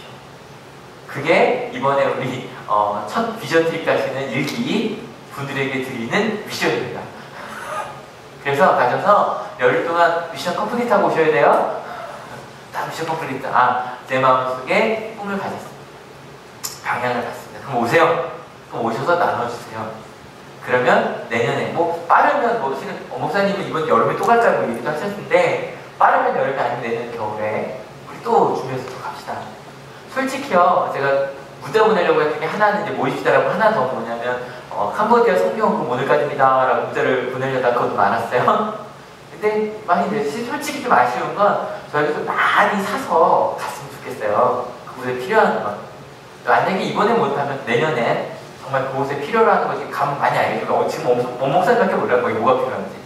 그게 이번에 우리 어, 첫 vision trip 가시는 일기 분들에게 드리는 미션입니다. 그래서 가셔서 열흘 동안 mission complete 하고 오셔야 돼요. 다 mission complete. 아, 내 마음속에 꿈을 가졌습니다. 방향을 봤습니다. 그럼 오세요. 그럼 오셔서 나눠주세요. 그러면 내년에 뭐 빠르면 뭐 지금 어, 목사님은 이번 여름에 또 갈까요? 뭐 얘기도 하셨는데 빠르면 여름에 아니면 내년 겨울에 우리 또 준비해서 또 갑시다. 솔직히요 제가 무대 보내려고 했던 게 하나는 이제 모이시다라고 하나 더 뭐냐면 어, 캄보디아 성경금 오늘까지입니다 라고 무대를 보내려다 그것도 많았어요. (laughs) 근데 많이 이제 솔직히 좀 아쉬운 건 저희가 좀 많이 사서 갔으면 좋겠어요. 그 무대 필요한 건. 만약에 이번에 못하면 내년에 정말 그곳에 필요로 하는 것이 감 많이 알겠지만 어, 지금 원 목사님밖에 몰라요. 거기 뭐가 필요한지.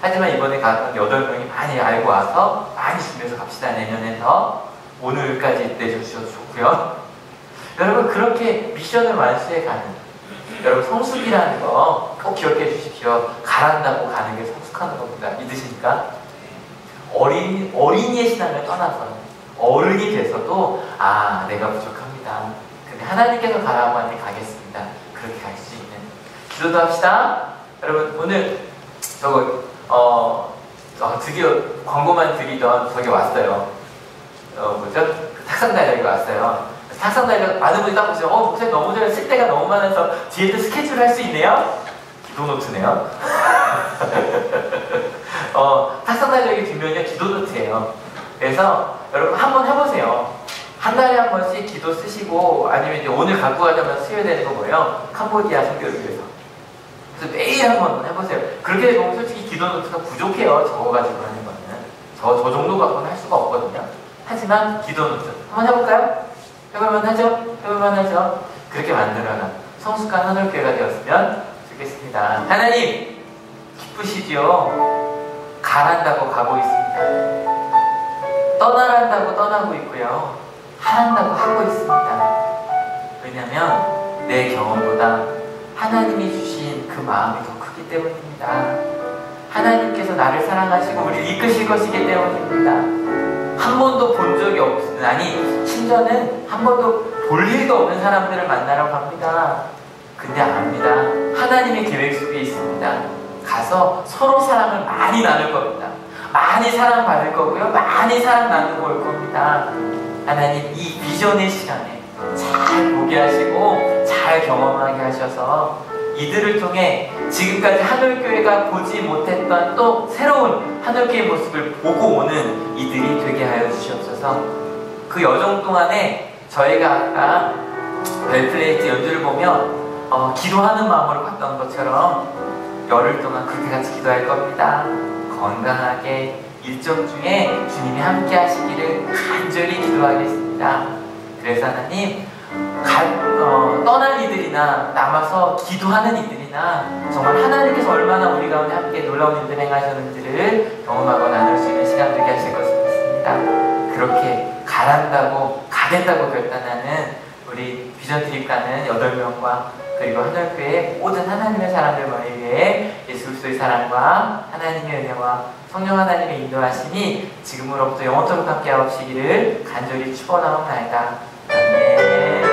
하지만 이번에 갔던 여덟 명이 많이 알고 와서 많이 준비해서 갑시다. 내년에 더 오늘까지 내주셔도 좋고요. 여러분 그렇게 미션을 완수해 가는 여러분 성숙이라는 거 꼭 기억해 주십시오. 가란다고 가는 게 성숙하는 겁니다. 믿으십니까? 어린, 어린이의 신앙을 떠나서 어른이 돼서도 아 내가 부족합니다. 근데 하나님께서 가라고 하니 가겠습니다. 그렇게 갈 수 있는 기도도 합시다. 여러분 오늘 저거 어, 어 드디어 광고만 드리던 저기 왔어요. 어 뭐죠? 그 탁상 달력이 왔어요. 탁상 달력 많은 분이 딱 보시면 어 목사님 너무 잘해 쓸 데가 너무 많아서 뒤에도 스케줄을 할 수 있네요. 기도 노트네요. (laughs) 어 탁상 달력이 뒷면이 기도 노트예요. 그래서 여러분 한번 해보세요. 한 달에 한 번씩 기도 쓰시고 아니면 이제 오늘 갖고 가자면 쓰여야 되는 거 뭐예요? 캄보디아 선교를 위해서. 그래서 매일 한번 해보세요. 그렇게 보면 솔직히 기도 노트가 부족해요. 적어가지고 하는 거는. 저, 저 정도 갖고는 할 수가 없거든요. 하지만 기도 노트. 한번 해볼까요? 해볼만 하죠? 해볼만 하죠? 그렇게 만들어라. 성숙한 한올교회가 되었으면 좋겠습니다. 하나님, 기쁘시죠? 가란다고 가고 있습니다. 떠나란다고 떠나고 있고요. 하란다고 하고 있습니다. 왜냐면 내 경험보다 하나님이 주신 그 마음이 더 크기 때문입니다. 하나님께서 나를 사랑하시고 우리를 이끄실 것이기 때문입니다. 한 번도 본 적이 아니, 심지어는 한 번도 볼 일도 없는 사람들을 만나러 갑니다. 근데 압니다. 하나님의 계획 속에 있습니다. 가서 서로 사랑을 많이 나눌 겁니다. 많이 사랑받을 거고요. 많이 사랑 나누고 올 겁니다. 하나님 이 비전의 시간에 잘 보게 하시고 잘 경험하게 하셔서 이들을 통해 지금까지 하늘교회가 보지 못했던 또 새로운 하늘교회 모습을 보고 오는 이들이 되게 하여 주시옵소서 그 여정 동안에 저희가 아까 벨플레이트 연주를 보면 어, 기도하는 마음으로 봤던 것처럼 열흘 동안 그렇게 같이 기도할 겁니다. 건강하게 일정 중에 주님이 함께 하시기를 간절히 기도하겠습니다. 그래서 하나님 가, 어, 떠난 이들이나 남아서 기도하는 이들이나 정말 하나님께서 얼마나 우리 가운데 함께 놀라운 일들 행하셨는지를 경험하고 나눌 수 있는 시간 되게 하실 것을 믿습니다. 그렇게 가란다고 가겠다고 결단하는 우리 비전 트립 가는 8명과 그리고 하늘교회 모든 하나님의 사람들 머리 위에 예수 그리스도의 사랑과 하나님의 은혜와 성령 하나님의 인도하심이 지금으로부터 영원토록 함께 하옵시기를 간절히 축원하옵나이다. 아멘.